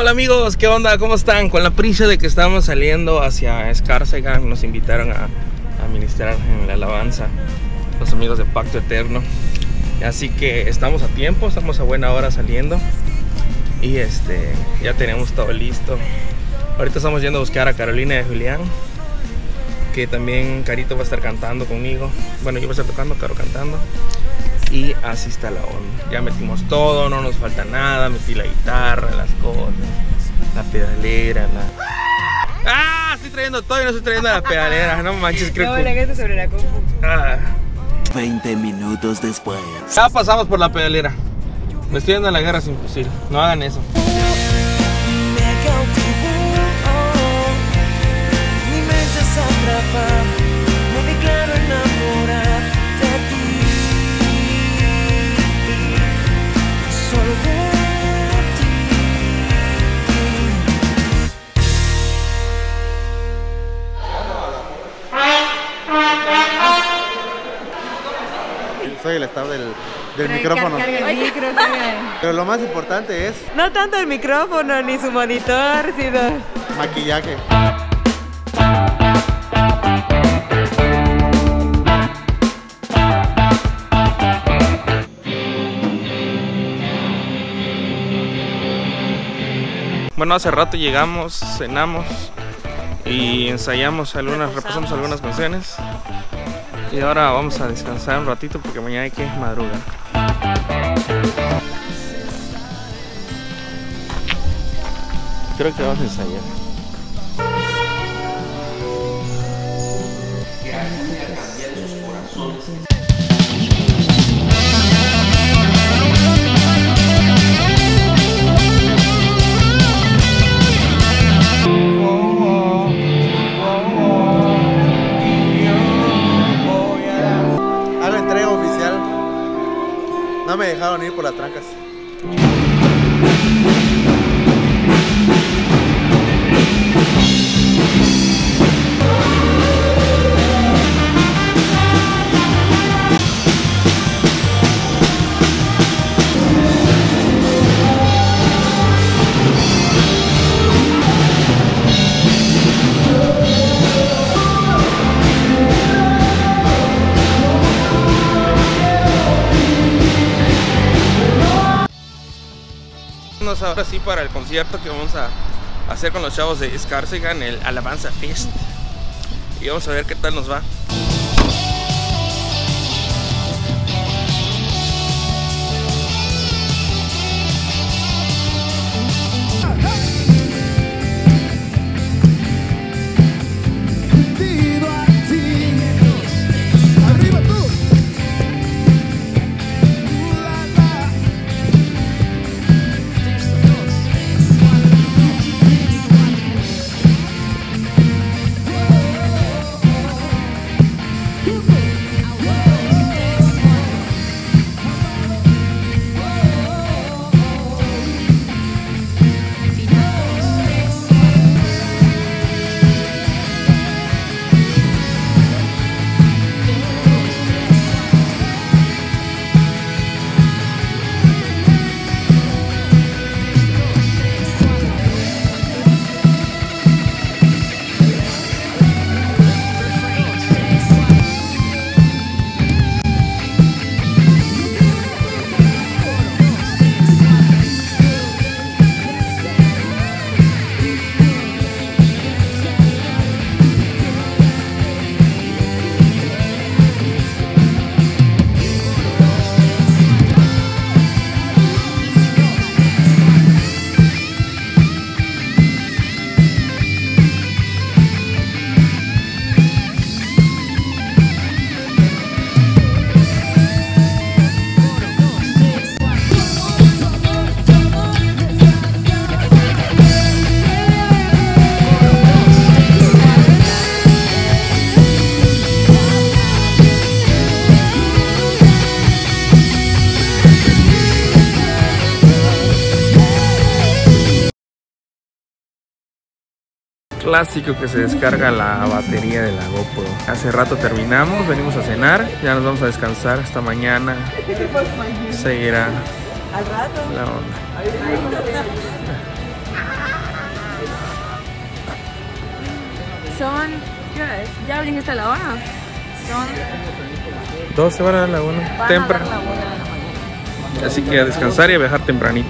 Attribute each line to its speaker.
Speaker 1: Hola amigos, ¿qué onda? ¿Cómo están? Con la prisa de que estamos saliendo hacia Escárcega, nos invitaron a, a ministrar en la alabanza los amigos de Pacto Eterno. Así que estamos a tiempo, estamos a buena hora saliendo y este ya tenemos todo listo. Ahorita estamos yendo a buscar a Carolina y a Julián, que también Carito va a estar cantando conmigo. Bueno, yo voy a estar tocando, Caro cantando. Y así está la onda. Ya metimos todo, no nos falta nada. Metí la guitarra, las cosas, la pedalera, la. ¡Ah! Estoy trayendo todo y no estoy trayendo la pedalera. No manches, creo
Speaker 2: No,
Speaker 1: que.
Speaker 2: la que está sobre la compu.
Speaker 1: Ah.
Speaker 3: 20 minutos después.
Speaker 1: Ya pasamos por la pedalera. Me estoy yendo a la guerra sin fusil. No hagan eso.
Speaker 4: Mi mente se atrapa,
Speaker 5: Soy el staff del, del micrófono.
Speaker 2: El micro.
Speaker 5: Pero lo más importante es
Speaker 2: No tanto el micrófono ni su monitor, sino.
Speaker 5: maquillaje.
Speaker 1: Bueno, hace rato llegamos, cenamos y ensayamos algunas, repasamos algunas canciones. Y ahora vamos a descansar un ratito porque mañana hay que. Creo que vamos a ensayar.
Speaker 5: Dejaron ir por las trancas.
Speaker 1: Ahora sí para el concierto que vamos a hacer con los chavos de Escárcega en el Alabanza Fest. Y vamos a ver qué tal nos va. clásico que se descarga la batería de la GoPro. Hace rato terminamos, venimos a cenar, ya nos vamos a descansar hasta mañana. Seguirá. La onda.
Speaker 2: Son, ¿Ya viniste a la hora? Son...
Speaker 1: 12 horas la
Speaker 2: 1.
Speaker 1: Temprano. Así que a descansar y a viajar tempranito.